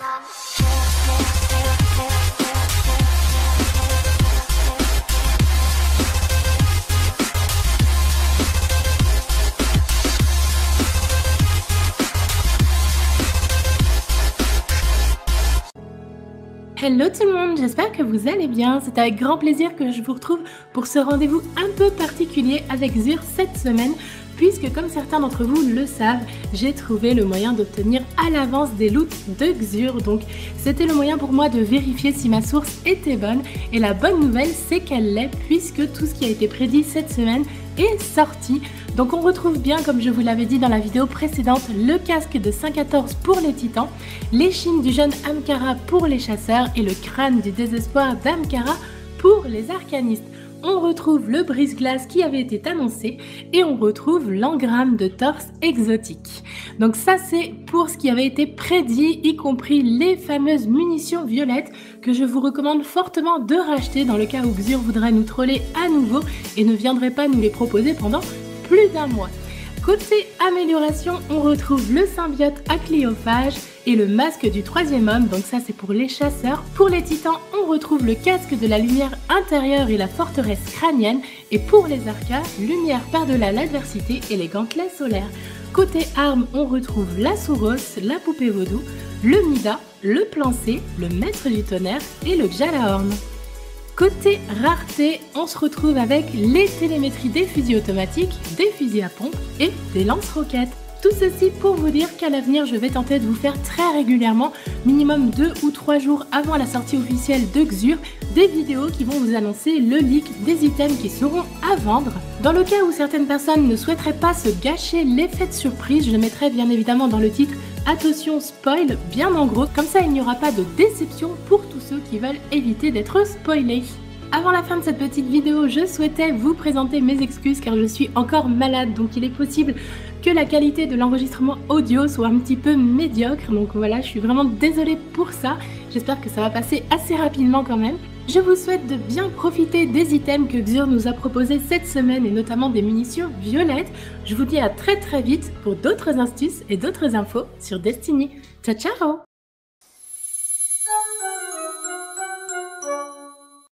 mom. Hello tout le monde, j'espère que vous allez bien. C'est avec grand plaisir que je vous retrouve pour ce rendez-vous un peu particulier avec Zur cette semaine, puisque comme certains d'entre vous le savent, j'ai trouvé le moyen d'obtenir à l'avance des looks de Xur. Donc c'était le moyen pour moi de vérifier si ma source était bonne. Et la bonne nouvelle, c'est qu'elle l'est, puisque tout ce qui a été prédit cette semaine est sorti. Donc on retrouve bien, comme je vous l'avais dit dans la vidéo précédente, le casque de 514 pour les titans, l'échine du jeune Amkara pour les chasseurs et le crâne du désespoir d'Amkara pour les arcanistes. On retrouve le brise-glace qui avait été annoncé et on retrouve l'engramme de torse exotique. Donc ça c'est pour ce qui avait été prédit, y compris les fameuses munitions violettes que je vous recommande fortement de racheter dans le cas où Xur voudrait nous troller à nouveau et ne viendrait pas nous les proposer pendant plus d'un mois. Côté amélioration, on retrouve le symbiote acléophage et le masque du troisième homme, donc ça c'est pour les chasseurs. Pour les titans, on retrouve le casque de la lumière intérieure et la forteresse crânienne. Et pour les arcas, lumière par-delà l'adversité et les gantelets solaires. Côté armes, on retrouve la Souros, la poupée vaudou, le Mida, le plan le maître du tonnerre et le Jalahorn. Côté rareté, on se retrouve avec les télémétries des fusils automatiques, des fusils à pompe et des lance-roquettes. Tout ceci pour vous dire qu'à l'avenir, je vais tenter de vous faire très régulièrement, minimum 2 ou 3 jours avant la sortie officielle de Xur, des vidéos qui vont vous annoncer le leak des items qui seront à vendre. Dans le cas où certaines personnes ne souhaiteraient pas se gâcher l'effet de surprise, je mettrai bien évidemment dans le titre Attention spoil bien en gros, comme ça il n'y aura pas de déception pour ceux qui veulent éviter d'être spoilés. Avant la fin de cette petite vidéo, je souhaitais vous présenter mes excuses car je suis encore malade, donc il est possible que la qualité de l'enregistrement audio soit un petit peu médiocre. Donc voilà, je suis vraiment désolée pour ça. J'espère que ça va passer assez rapidement quand même. Je vous souhaite de bien profiter des items que Xur nous a proposés cette semaine et notamment des munitions violettes. Je vous dis à très très vite pour d'autres astuces et d'autres infos sur Destiny. Ciao ciao